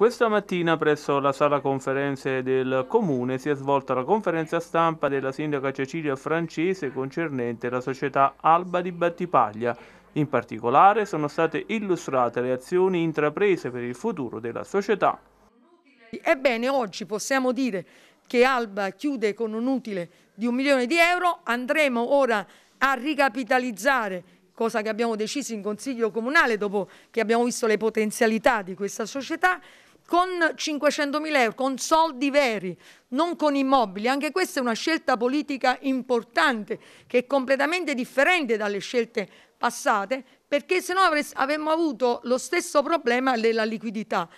Questa mattina presso la sala conferenze del comune si è svolta la conferenza stampa della sindaca Cecilia Francese concernente la società Alba di Battipaglia. In particolare sono state illustrate le azioni intraprese per il futuro della società. Ebbene, oggi possiamo dire che Alba chiude con un utile di un milione di euro, andremo ora a ricapitalizzare cosa che abbiamo deciso in Consiglio Comunale dopo che abbiamo visto le potenzialità di questa società, con 500 mila euro, con soldi veri, non con immobili. Anche questa è una scelta politica importante che è completamente differente dalle scelte passate, perché se no avremmo avuto lo stesso problema della liquidità.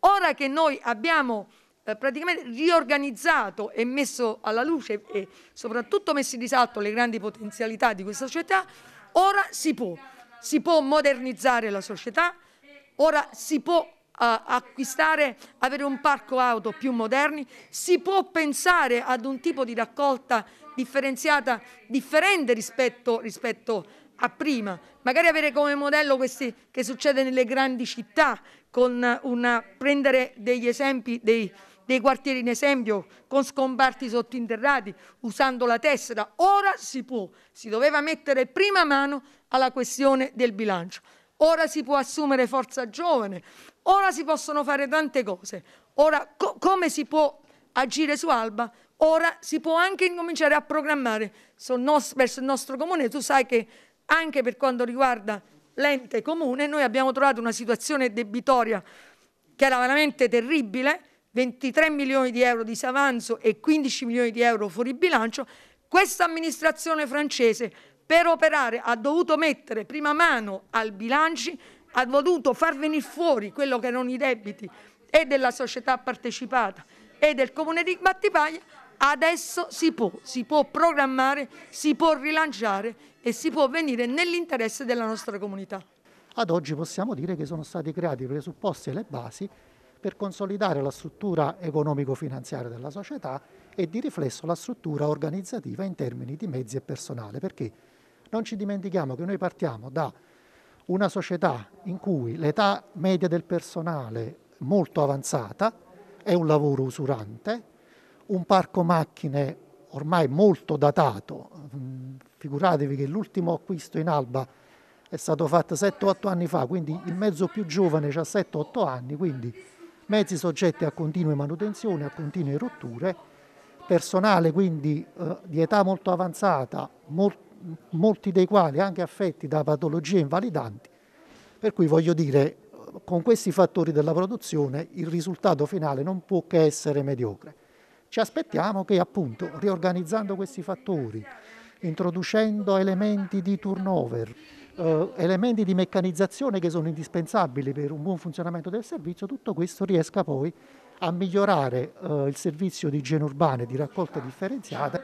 Ora che noi abbiamo eh, praticamente riorganizzato e messo alla luce e soprattutto messo in risalto le grandi potenzialità di questa società, ora si può, si può modernizzare la società, ora si può acquistare, avere un parco auto più moderni, si può pensare ad un tipo di raccolta differenziata differente rispetto, rispetto a prima, magari avere come modello questi che succede nelle grandi città, con una, prendere degli esempi dei, dei quartieri in esempio con scomparti sottinterrati usando la tessera. Ora si può, si doveva mettere prima mano alla questione del bilancio ora si può assumere forza giovane, ora si possono fare tante cose. Ora co come si può agire su Alba? Ora si può anche incominciare a programmare verso il nostro comune. Tu sai che anche per quanto riguarda l'ente comune noi abbiamo trovato una situazione debitoria che era veramente terribile, 23 milioni di euro di savanzo e 15 milioni di euro fuori bilancio. Questa amministrazione francese per operare ha dovuto mettere prima mano al bilanci, ha dovuto far venire fuori quello che erano i debiti e della società partecipata e del comune di Battipaglia, adesso si può, si può programmare, si può rilanciare e si può venire nell'interesse della nostra comunità. Ad oggi possiamo dire che sono stati creati i presupposti e le basi per consolidare la struttura economico-finanziaria della società e di riflesso la struttura organizzativa in termini di mezzi e personale, perché non ci dimentichiamo che noi partiamo da una società in cui l'età media del personale è molto avanzata, è un lavoro usurante, un parco macchine ormai molto datato. Mm, figuratevi che l'ultimo acquisto in Alba è stato fatto 7-8 anni fa, quindi il mezzo più giovane ha 7-8 anni, quindi mezzi soggetti a continue manutenzioni, a continue rotture, personale quindi eh, di età molto avanzata, molto molti dei quali anche affetti da patologie invalidanti, per cui voglio dire, con questi fattori della produzione il risultato finale non può che essere mediocre. Ci aspettiamo che appunto riorganizzando questi fattori, introducendo elementi di turnover, eh, elementi di meccanizzazione che sono indispensabili per un buon funzionamento del servizio, tutto questo riesca poi a migliorare eh, il servizio di igiene urbane di raccolta differenziata.